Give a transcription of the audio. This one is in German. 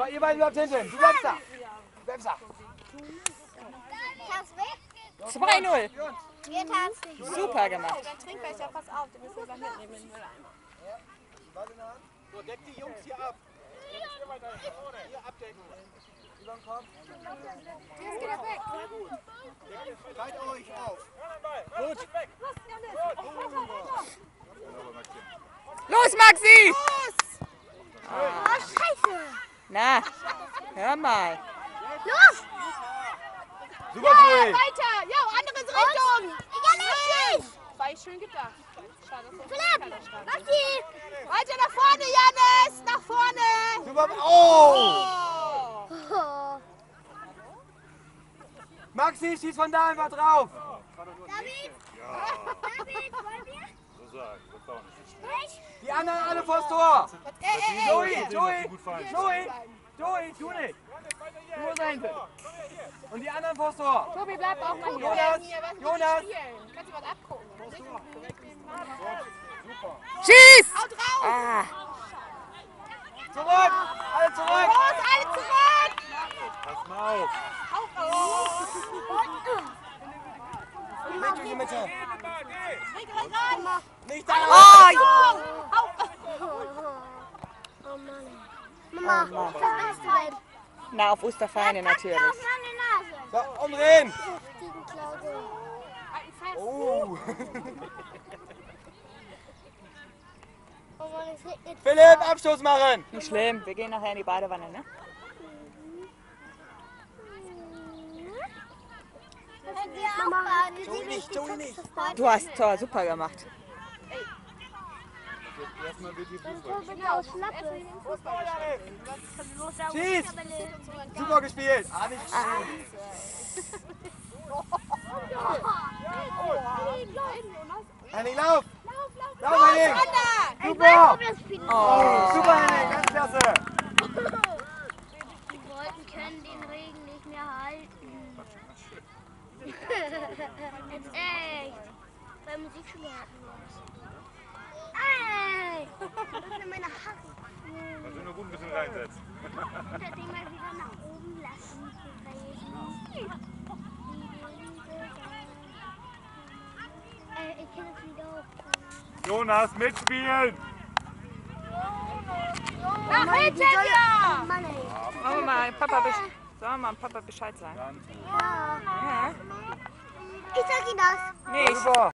So, ihr beiden bleibt hinten. Du bleibst da. Du bleibst da. Kannst weg? 2-0. Wir tanzen. Super gemacht. Dein Trinkbecher, pass auf, den müssen wir dann mitnehmen in den Mülleimer. So, deck die Jungs hier ab. Hier abdecken. Ivan, komm. Jetzt geht er weg. Teilt euch auf. Gut. Los, Maxi! Na, hör mal. Los! Super, Joey. Weiter! Ja, andere Richtung! Ja, nicht! War ich schön gedacht. Schade, Philipp! Maxi! Weiter nach vorne, Janis! Nach vorne! Super. Oh! Oh. Oh. Maxi, schieß von da einfach drauf. David? David, wollen wir? So sagen, das schlimm. Nicht? Die anderen alle vors Tor. Ey, ey, ey! Joey, Joey, fallen. Joey, Joey, du nicht. Du musst da hinten. Und die anderen vors Tor. Tobi, bleib auch mal hier. Jonas, Jonas. Kannst du was abgucken? Schieß! Hau drauf! Ah, Zurück. Alle zurück. Los, alle zurück! Pass mal auf. Hau auf! Nicht die Mitte. Ran! Nicht da. oh, Oh Mama, was machst du denn? na, auf Osterfeine natürlich. So, umdrehen. Oh. Philipp, Abstoß machen. Nicht schlimm, wir gehen nachher in die Badewanne, ne? Baden, Joey nicht, Joey nicht. Du hast Tor super gemacht. Erstmal wird die wir auch schnappen. Schieß. Super gespielt. Ah, nicht schön. Henning, lauf. Lauf, Henning. Ich Super. weiß, ob das Finale Oh, Super, Henning. Ganz klasse. Die Wolken können den Regen nicht mehr halten. Jetzt echt. Weil Musik schon hatten Ey! Reinsetzen. Und das Ding mal wieder nach oben lassen. Äh, ich kenne das Lied auch. Jonas, mitspielen! Nach hinten, ja! Sollen wir mal Papa, besch- sollen wir mal Papa Bescheid sagen? Dann Ja. Ich sag ihm das. Nee, ich, Super.